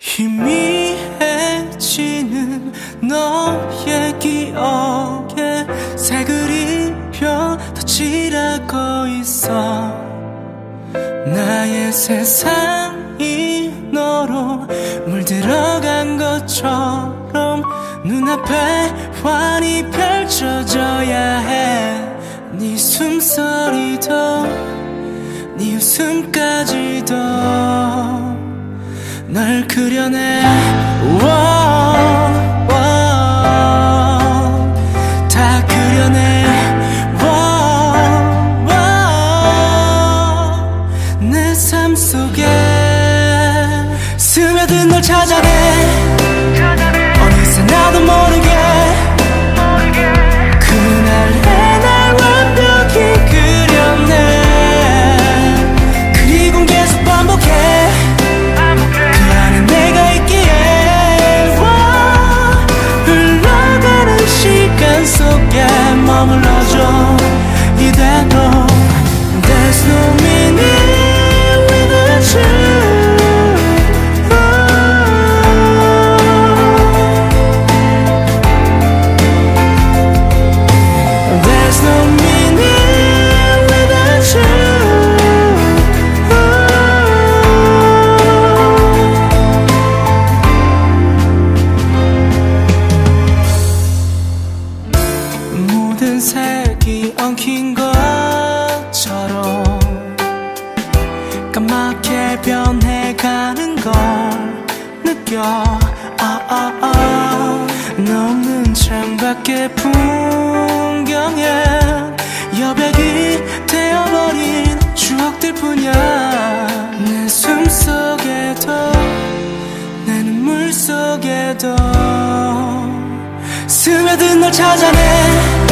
희미해지는 너의 기억에 색을 입혀 덧칠하고 있어. 나의 세상이 너로 물들어간 것처럼 눈앞에 환히 펼쳐져야 해네 숨소리도 네 웃음까지도 널 그려내. wow, wow, 다 그려내. wow, wow, 내 삶 속에 스며든 널 찾아내. 어느새 나도 모르 시간 속에 머물러줘 이대로 There's no meaning 색이 엉킨 것처럼 까맣게 변해가는 걸 느껴. 아, 아, 아. 너 없는 창밖의 풍경에 여백이 되어버린 추억들 뿐이야. 내 숨속에도 내 눈물 속에도 스며든 널 찾아내